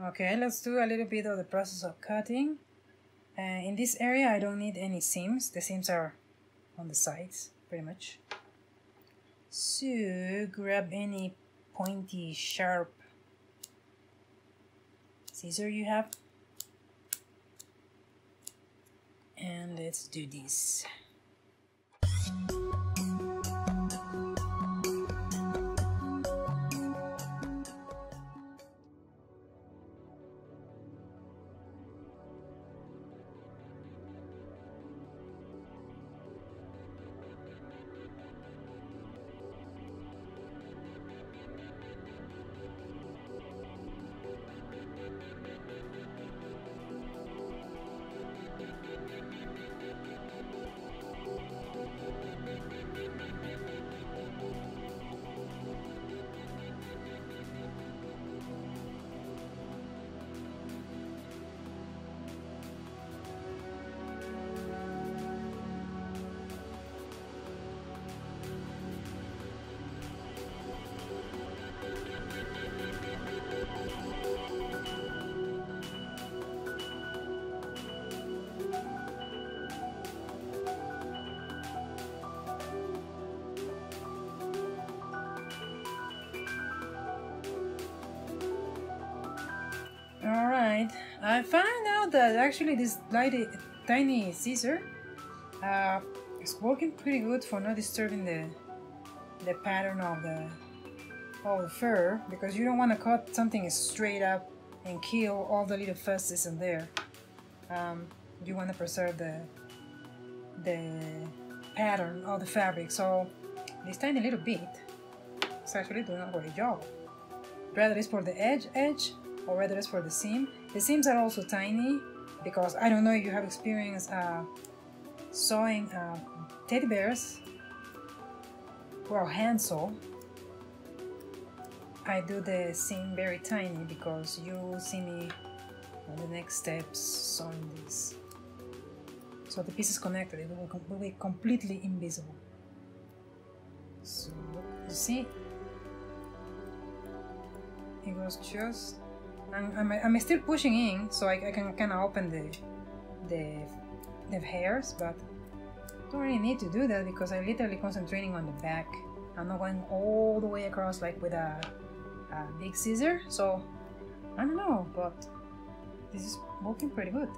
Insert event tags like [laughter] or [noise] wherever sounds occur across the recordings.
Okay, let's do a little bit of the process of cutting. Uh, in this area I don't need any seams, the seams are on the sides pretty much. So grab any pointy sharp scissor you have and let's do this. I found out that actually this light, tiny scissor uh, is working pretty good for not disturbing the the pattern of the of the fur because you don't want to cut something straight up and kill all the little fusses in there. Um, you want to preserve the the pattern of the fabric. So this tiny little bit is actually doing a great job. Whether it's for the edge edge or whether it's for the seam. The seams are also tiny because I don't know if you have experience uh, sewing uh, teddy bears. Well, hand sew. I do the seam very tiny because you will see me on the next steps sewing this. So the piece is connected, it will, will be completely invisible. So, you see, it goes just I'm, I'm, I'm still pushing in so I, I can kind of open the, the, the hairs, but don't really need to do that because I'm literally concentrating on the back. I'm not going all the way across like with a, a big scissor, so I don't know, but this is working pretty good.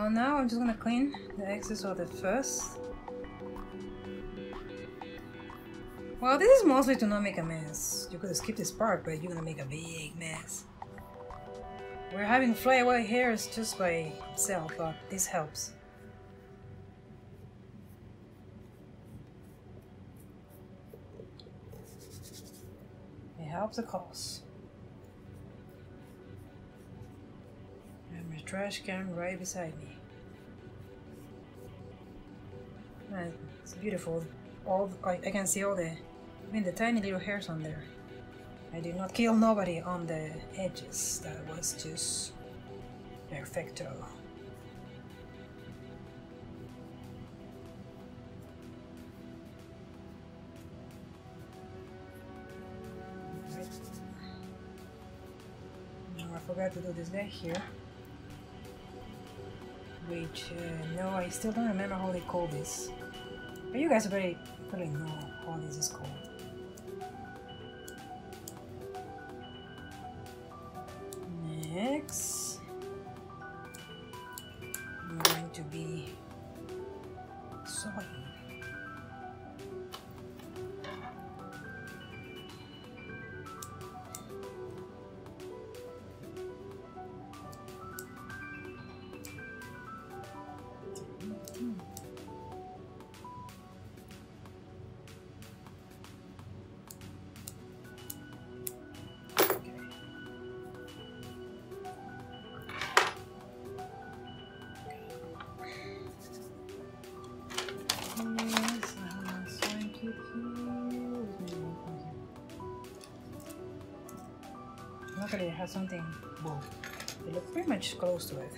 Well, now I'm just gonna clean the excess of the first. Well, this is mostly to not make a mess. You could skip this part, but you're gonna make a big mess. We're having flyaway hairs just by itself, but this helps. It helps the cause. Trash can right beside me. And it's beautiful. All I, I can see all the, I mean the tiny little hairs on there. I did not kill nobody on the edges. That was just perfecto. Forgot to do this guy here. Which, uh, no, I still don't remember how they call this. But you guys already probably know how this is called. Luckily, I have something. Well, look pretty much close to it.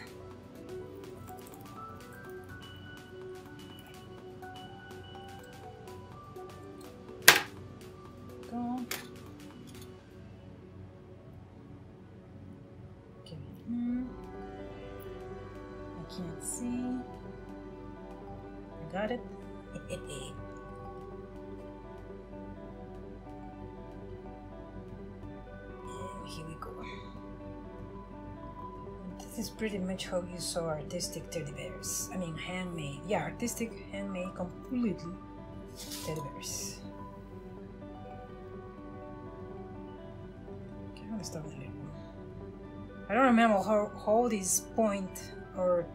This is pretty much how you saw artistic teddy bears. I mean, handmade. Yeah, artistic, handmade, completely teddy bears. Okay, I'm gonna one. I don't remember how, how this point or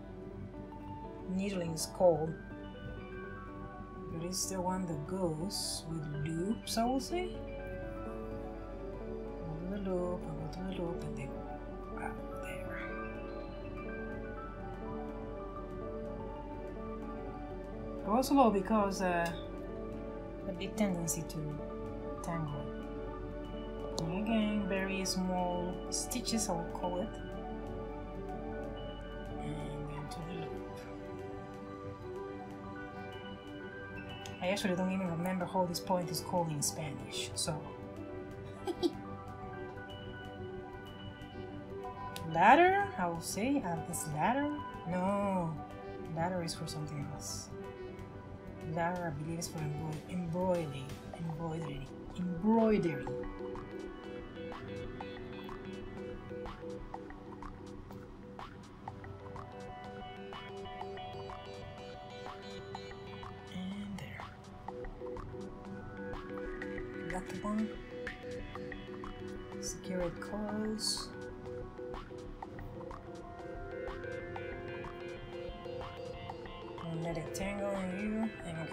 needling is called. But it's the one that goes with loops, I will say. Go to the loop, and go to the loop, and then Slow because uh, a big tendency to tangle. Again, very small stitches, I will call it. And then to the loop. I actually don't even remember how this point is called in Spanish, so. [laughs] ladder, I will say. Uh, this ladder? No, ladder is for something else. Ladder, I believe, for embroid- embroidery. Embroidery. Embroidery.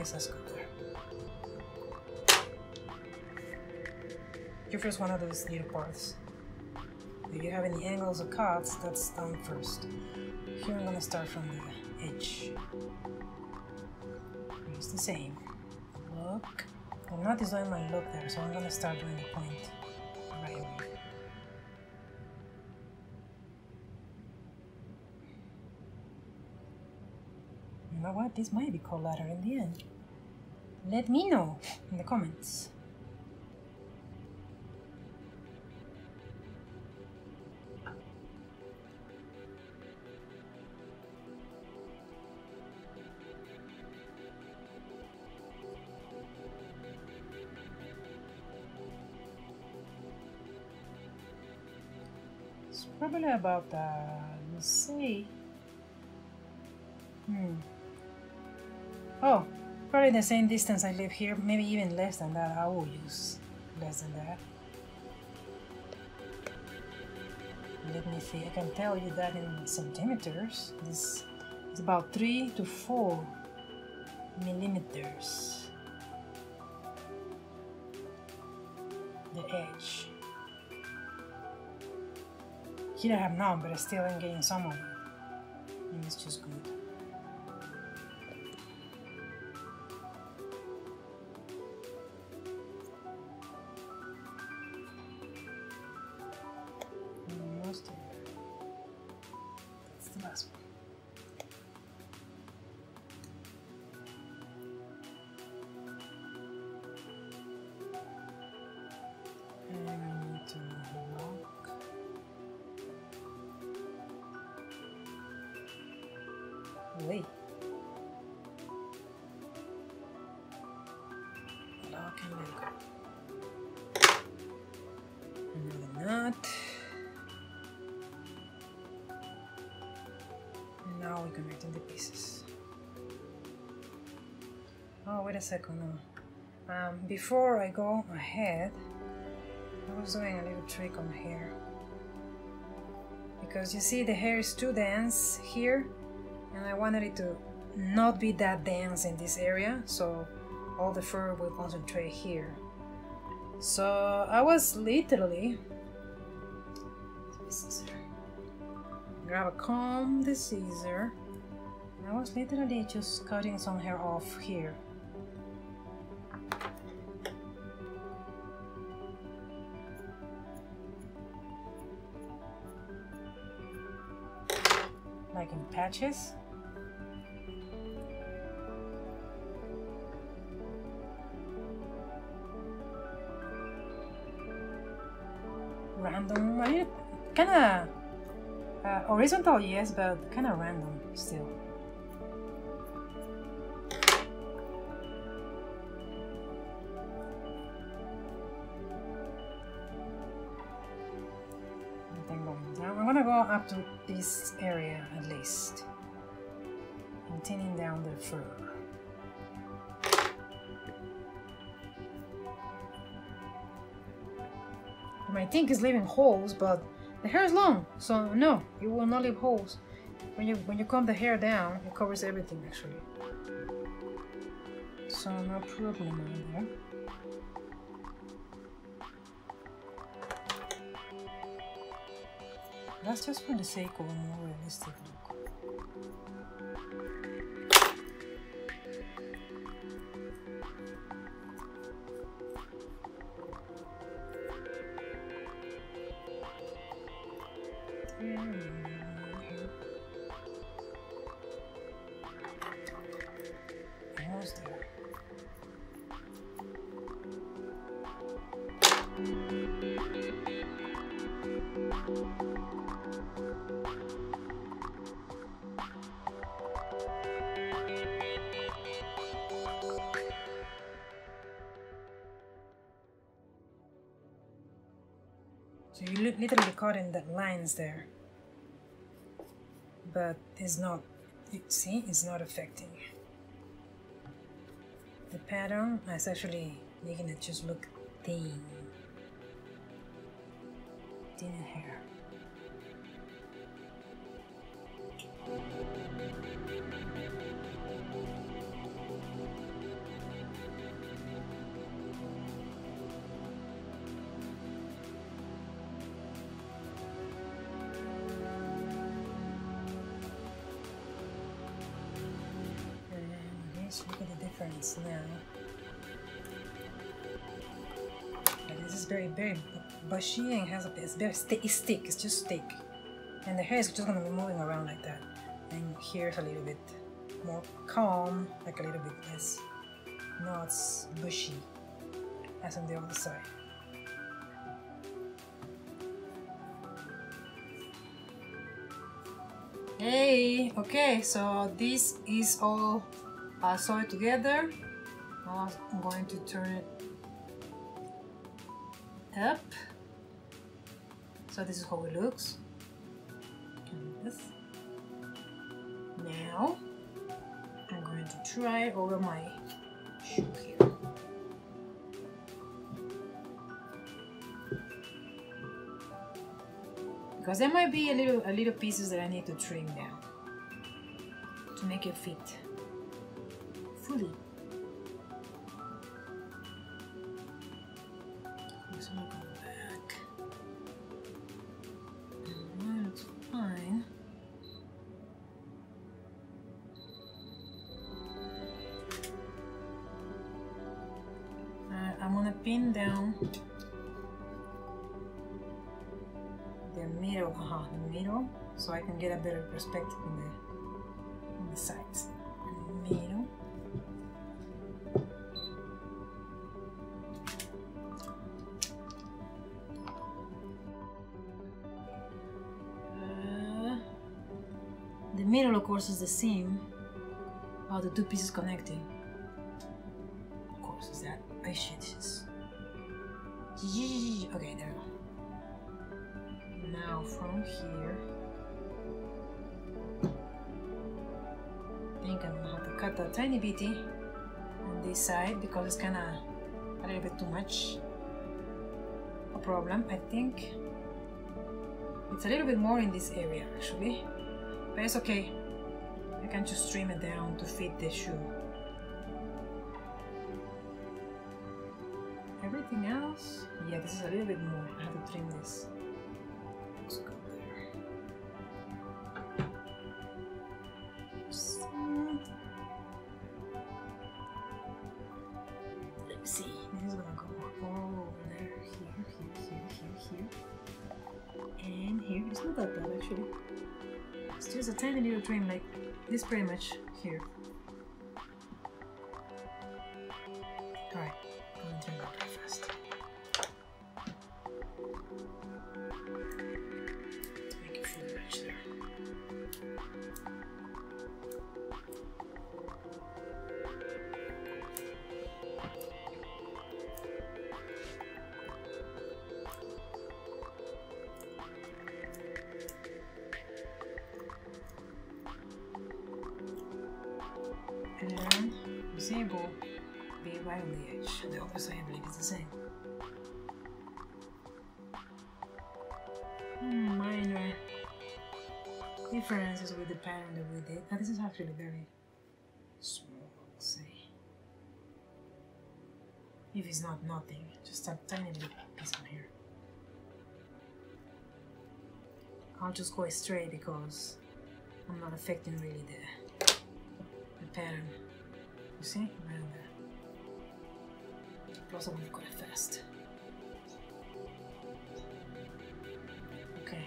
Guess that's good there. First one of those little parts. If you have any angles or cuts, that's done first. Here I'm gonna start from the edge. It's the same. Look. I'm not designing my look there, so I'm gonna start doing the point right away. You know what? This might be called ladder in the end. Let me know in the comments. It's probably about, uh, let's see. Hmm. Oh, probably the same distance I live here, maybe even less than that. I will use less than that. Let me see, I can tell you that in centimeters. This is about 3 to 4 millimeters. The edge. Here I have none, but I still am getting some of it. And it's just good. Wait. Lock and go. Another knot. Now we're connecting the pieces. Oh, wait a second. No. Um, before I go ahead, I was doing a little trick on hair. Because you see the hair is too dense here and I wanted it to not be that dense in this area so all the fur will concentrate here. So I was literally grab a comb, the scissor. I was literally just cutting some hair off here. Like in patches. Horizontal, yes, but kind of random still. Nothing going down. I'm gonna go up to this area at least, and down the fur. Might think it's leaving holes, but the hair is long, so no, you will not leave holes. When you when you comb the hair down, it covers everything actually. So no problem on there. That's just for the sake of a more realistic look. Literally caught in the lines there. But it's not, see, it's not affecting. The pattern is actually making it just look thin. Thin hair. Look at the difference now. This is very, very bushy and has a bit. it's very sti- it's thick. It's just thick, and the hair is just gonna be moving around like that. And here's a little bit more calm, like a little bit less knots, bushy, as on the other side. Hey, okay, so this is all uh, it together. Now I'm going to turn it up. So this is how it looks. Now I'm going to try over my shoe here. Because there might be a little a little pieces that I need to trim down to make it fit fully. I'm gonna go back. That looks fine. Uh, I'm gonna pin down the middle, uh the middle, so I can get a better perspective in the, the middle, of course, is the seam how the two pieces connecting. Of course, is that. Oh shit, this is. Okay, there we go now from here I think I'm gonna have to cut a tiny bitty eh, on this side because it's kind of a little bit too much a problem I think it's a little bit more in this area actually but it's okay I can just trim it down to fit the shoe everything else yeah this is a little bit more I have to trim this Let's there. Let's see. This is gonna go all over there, here, here, here, here, here, and here. It's not that bad actually. It's just a tiny little trim, like this, pretty much here. Differences with the pattern that we did. And this is actually very small, say. If it's not nothing, just a tiny little piece on here. I'll just go straight because I'm not affecting really the, the pattern. You see? On there. Plus I want to go fast. Okay.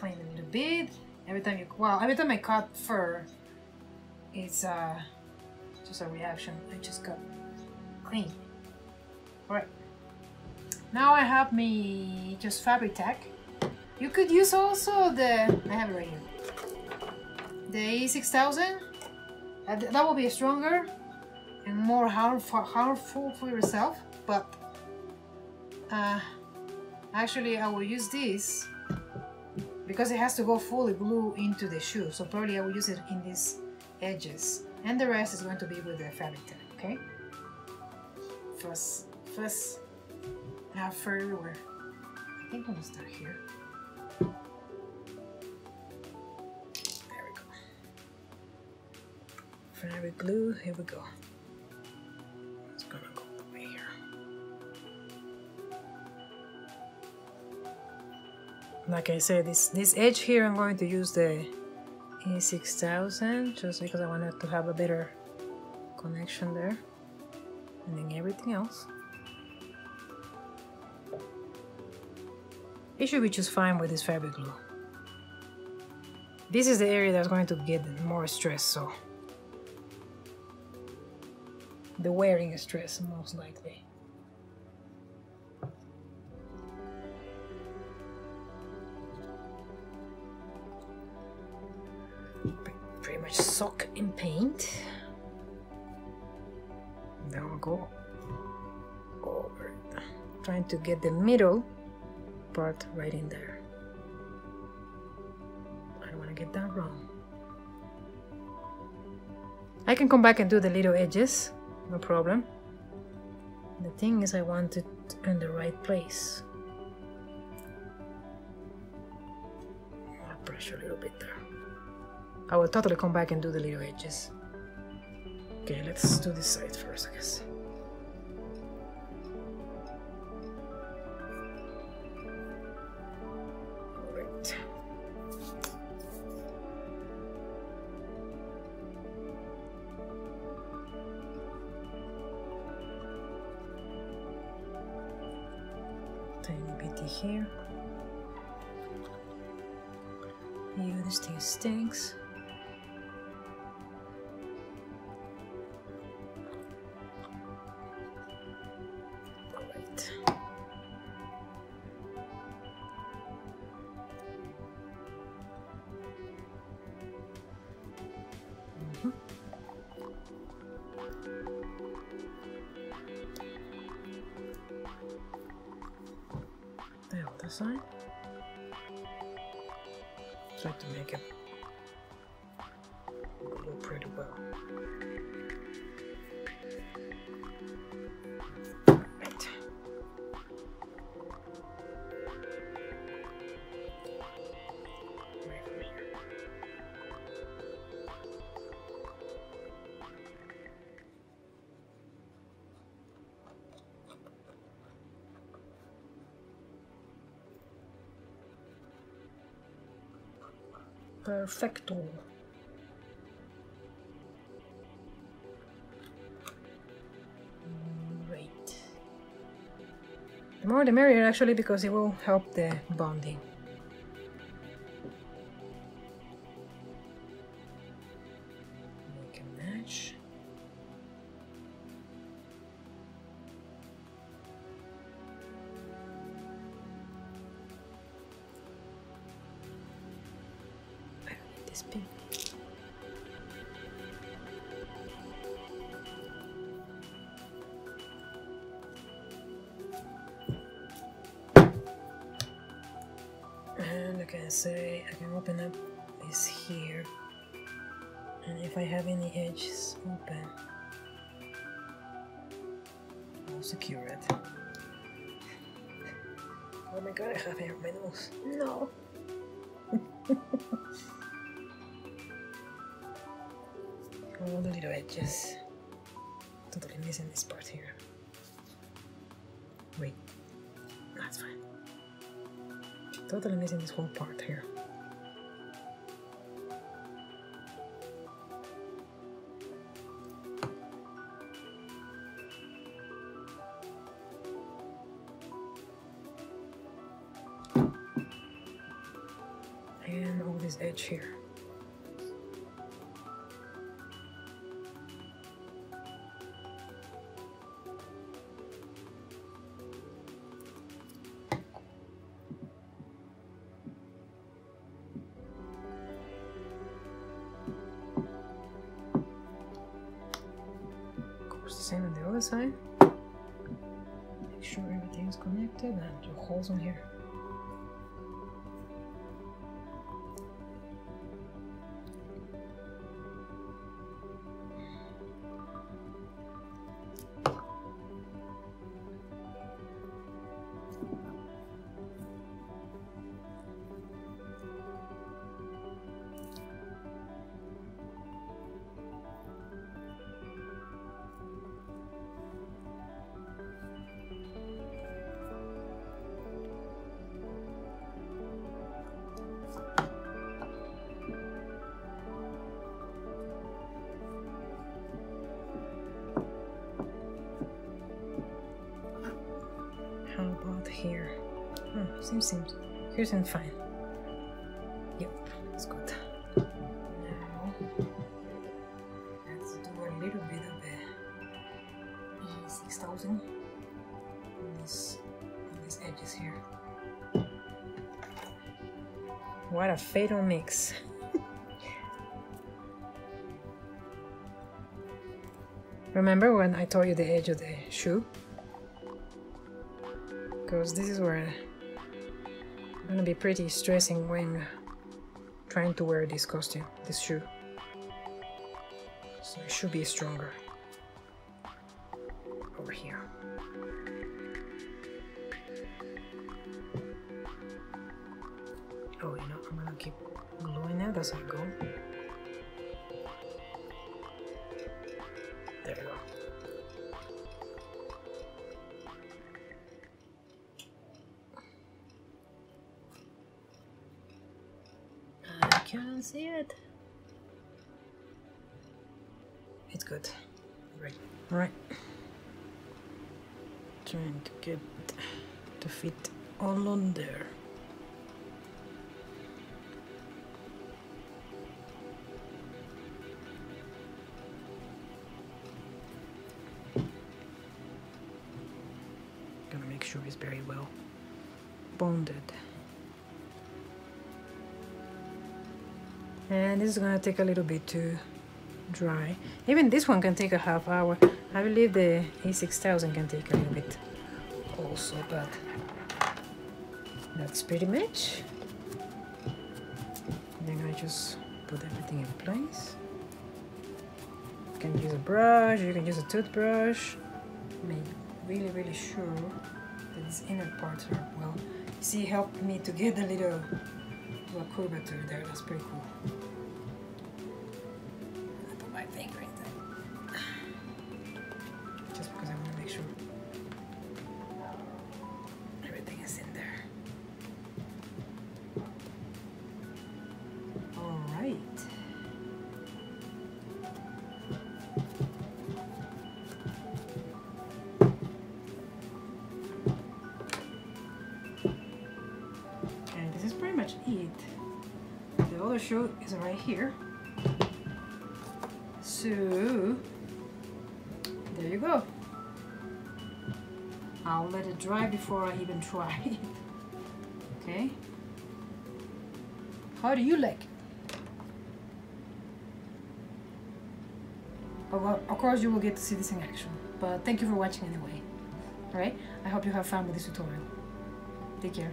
Clean a little bit. Every time you well, every time I cut fur, it's uh just a reaction. I just got clean. Alright. Now I have me just fabric tack. You could use also the I have it right here. The E6000. Uh, that will be stronger and more harmful, harmful for yourself, but uh, actually I will use this because it has to go fully glue into the shoe so probably I will use it in these edges. And the rest is going to be with the fabric tag okay? First first have fur everywhere I think I'm gonna start here. There we go. Fabric glue here we go like I said, this this edge here, I'm going to use the E6000 just because I wanted to have a better connection there, and then everything else. It should be just fine with this fabric glue. This is the area that's going to get more stress, so the wearing stress most likely. In paint. Then we'll go over it. Trying to get the middle part right in there. I don't want to get that wrong. I can come back and do the little edges, no problem. The thing is I want it in the right place. More pressure a little bit there. I will totally come back and do the little edges. Okay, let's do this side first, I guess. Other side. Try to make it Perfecto. Great. The more the merrier actually because it will help the bonding. Hair my nose. No. All the little edges. Totally missing this part here. Wait, that's fine. Totally missing this whole part here. Edge here. Of course, the same on the other side. Make sure everything's connected and the holes on here. How about here? Hmm, oh, seems seems here seems fine. Yep, that's good. Now let's do a little bit of six thousand on this on these edges here. What a fatal mix. [laughs] Remember when I told you the edge of the shoe? Because this is where I'm gonna be pretty stressing when trying to wear this costume, this shoe. So it should be stronger over here. Oh, you know, I'm gonna keep gluing it as I go. I can't see it. It's good. Right. Alright. Trying to get to fit all on there. Is gonna take a little bit to dry. Even this one can take a half hour. I believe the E6000 can take a little bit also, but that's pretty much. Then I just put everything in place. You can use a brush, you can use a toothbrush. Make really, really sure that these inner parts are well. See, helped me to get a little, little curvature there. That's pretty cool. Other shoe is right here. So, there you go. I'll let it dry before I even try it. [laughs] Okay? How do you like it? Oh, well, of course you will get to see this in action. But thank you for watching anyway. Alright? I hope you have fun with this tutorial. Take care.